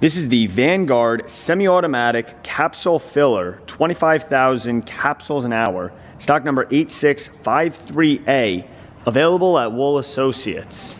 This is the Vanguard semi-automatic capsule filler, 25,000 capsules an hour, stock number 8653A, available at Wool Associates.